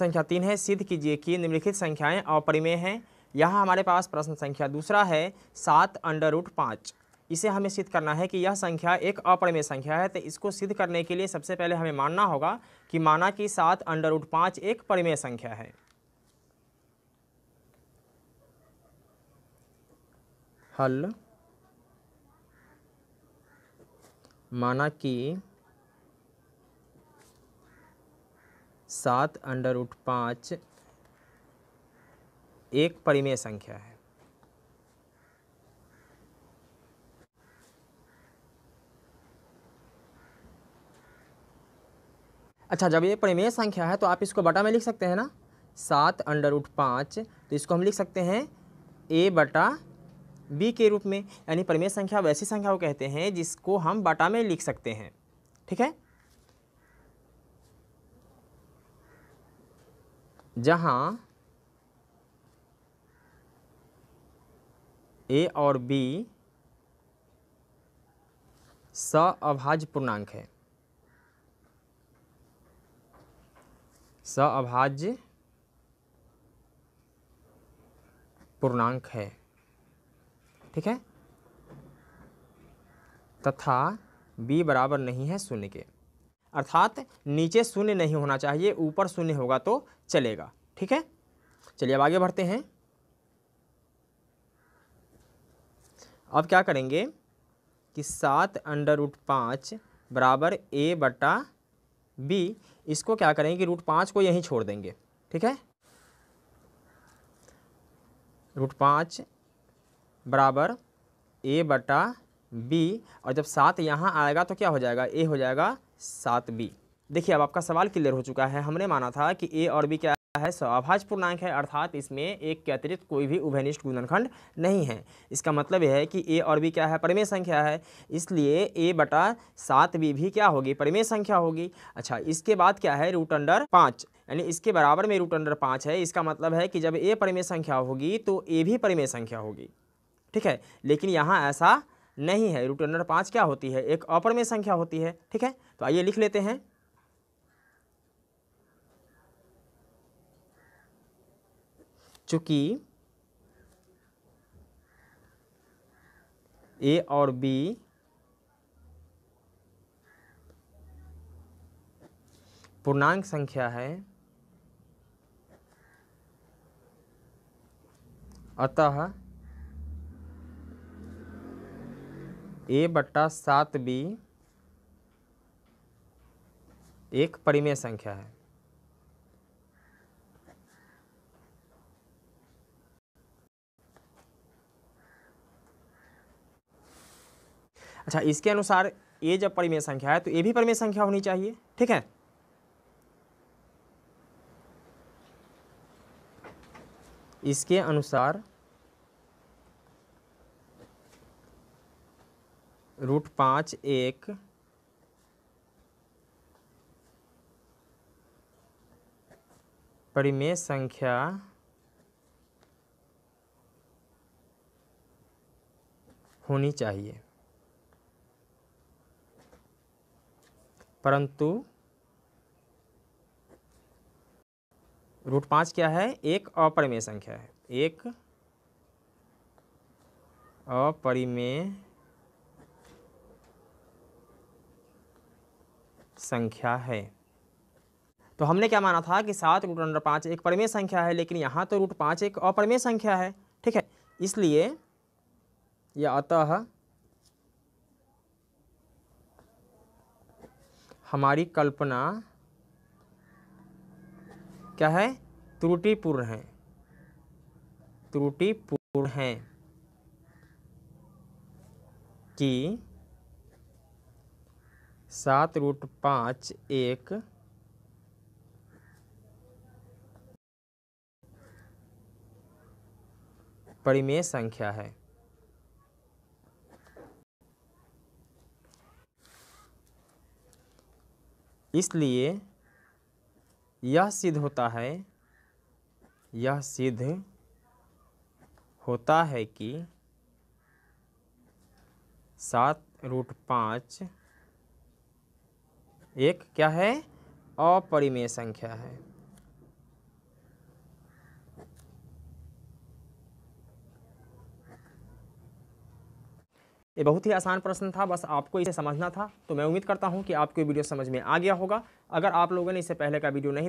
संख्या तीन है, सिद्ध कीजिए कि निम्नलिखित संख्याएँ अपरिमेय हैं। यहाँ हमारे पास प्रश्न संख्या दूसरा है, सात अंडर रूट पाँच। इसे हमें सिद्ध करना है कि यह संख्या एक अपरिमेय संख्या है तो इसको सिद्ध करने के लिए सबसे पहले हमें मानना होगा कि माना कि सात अंडर रूट पाँच एक परिमेय संख्या है। हल। माना कि सात अंडर उठ पाँच एक परिमेय संख्या है। अच्छा जब ये परिमेय संख्या है तो आप इसको बटा में लिख सकते हैं ना? सात अंडर उठ पाँच तो इसको हम लिख सकते हैं ए बटा बी के रूप में। यानी परिमेय संख्या वैसी संख्या को कहते हैं जिसको हम बटा में लिख सकते हैं। ठीक है? जहाँ ए और बी अभाज्य पूर्णांक है। अभाज्य पूर्णांक है। ठीक है? तथा b बराबर नहीं है शून्य के। अर्थात नीचे शून्य नहीं होना चाहिए, ऊपर शून्य होगा तो चलेगा। ठीक है? चलिए अब आगे बढ़ते हैं। अब क्या करेंगे कि सात अंडर रूट पाँच बराबर ए बटा बी, इसको क्या करेंगे कि रूट पाँच को यहीं छोड़ देंगे। ठीक है? रूट पाँच बराबर ए बटा बी, और जब सात यहाँ आएगा तो क्या हो जाएगा? ए हो जाएगा सात बी। देखिए, अब आपका सवाल क्लियर हो चुका है। हमने माना था कि ए और बी क्या है? स्वाभाज पूर्णांक है, अर्थात इसमें एक के अतिरिक्त कोई भी उभयनिष्ठ गुणनखंड नहीं है। इसका मतलब यह है कि ए और बी क्या है? परिमेय संख्या है। इसलिए ए बटा सात बी भी क्या होगी? परिमेय संख्या होगी। अच्छा इसके बाद क्या है? रूट अंडर पाँच, यानी इसके बराबर में रूट अंडर पाँच है। इसका मतलब है कि जब ए परिमेय संख्या होगी तो ए भी परिमेय संख्या होगी। ठीक है? लेकिन यहाँ ऐसा नहीं है। रूट अंडर पाँच क्या होती है? एक अपरिमेय संख्या होती है, ठीक है? तो आइए लिख लेते हैं। चूँकि ए और बी पूर्णांक संख्या है, अतः ए बट्टा सात बी एक परिमेय संख्या है। अच्छा इसके अनुसार ए जब परिमेय संख्या है तो ये भी परिमेय संख्या होनी चाहिए, ठीक है? इसके अनुसार रूट पाँच एक परिमेय संख्या होनी चाहिए। परंतु रूट पाँच क्या है? एक अपरिमेय संख्या है। एक अपरिमेय संख्या है। तो हमने क्या माना था कि सात रूट अंडर पाँच एक परमेय संख्या है, लेकिन यहाँ तो रूट पाँच एक अपरमेय संख्या है, ठीक है? इसलिए यह अतः हमारी कल्पना क्या है? त्रुटिपूर्ण है। त्रुटिपूर्ण है कि सात रूट पाँच एक। परिमेय संख्या है। इसलिए यह सिद्ध होता है, यह सिद्ध होता है कि सात रूट पाँच एक क्या है? अपरिमेय संख्या है। ये बहुत ही आसान प्रश्न था, बस आपको इसे समझना था तो मैं उम्मीद करता हूँ कि आपको वीडियो समझ में आ गया होगा। अगर आप लोगों ने इसे पहले का वीडियो नहीं